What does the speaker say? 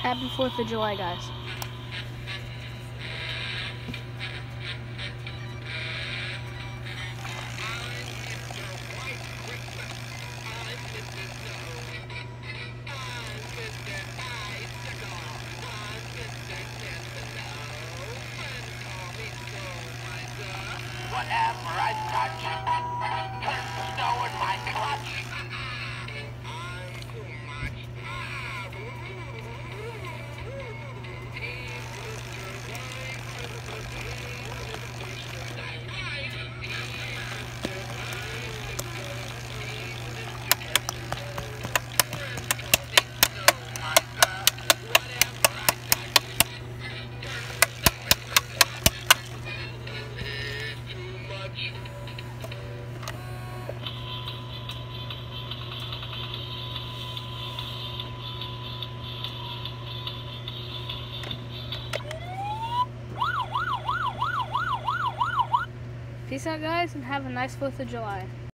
Happy 4th of July, guys. Whatever I touch Peace out, guys, and have a nice 4th of July.